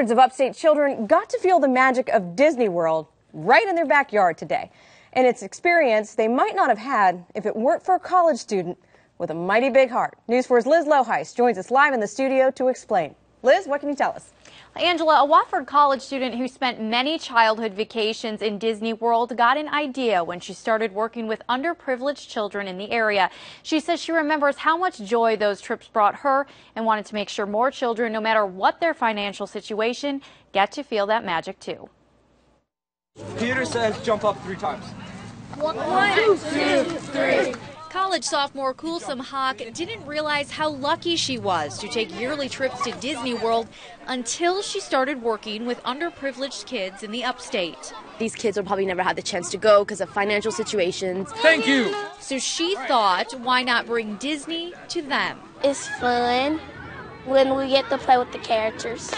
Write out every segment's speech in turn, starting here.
Hundreds of upstate children got to feel the magic of Disney World right in their backyard today. And it's experience they might not have had if it weren't for a college student with a mighty big heart. News 4's Liz Loheis joins us live in the studio to explain. Liz, what can you tell us? Angela, a Wofford College student who spent many childhood vacations in Disney World got an idea when she started working with underprivileged children in the area. She says she remembers how much joy those trips brought her and wanted to make sure more children, no matter what their financial situation, get to feel that magic too. Peter says jump up three times. One, two, three. College sophomore Coulson Hawk didn't realize how lucky she was to take yearly trips to Disney World until she started working with underprivileged kids in the upstate. These kids will probably never have the chance to go because of financial situations. Thank you. So she thought, why not bring Disney to them? It's fun when we get to play with the characters.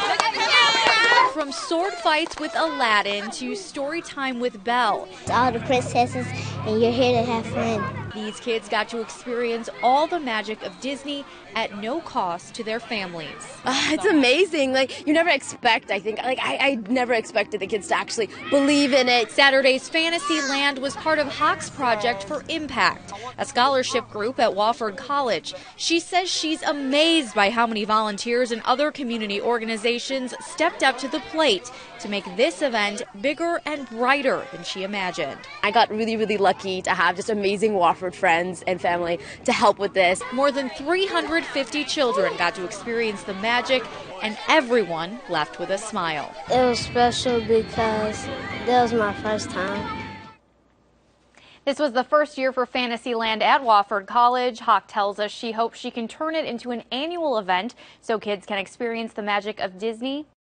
From sword fights with Aladdin to story time with Belle. All the princesses, and you're here to have fun. These kids got to experience all the magic of Disney at no cost to their families. Uh, it's amazing. Like you never expect. I think. Like I, I never expected the kids to actually believe in it. Saturday's Fantasyland was part of Hawk's project for Impact, a scholarship group at Wofford College. She says she's amazed by how many volunteers and other community organizations stepped up to the plate to make this event bigger and brighter than she imagined. I got really, really lucky to have just amazing Wofford friends and family to help with this. More than 350 children got to experience the magic, and everyone left with a smile. It was special because that was my first time. This was the first year for Fantasyland at Wofford College. Hawk tells us she hopes she can turn it into an annual event so kids can experience the magic of Disney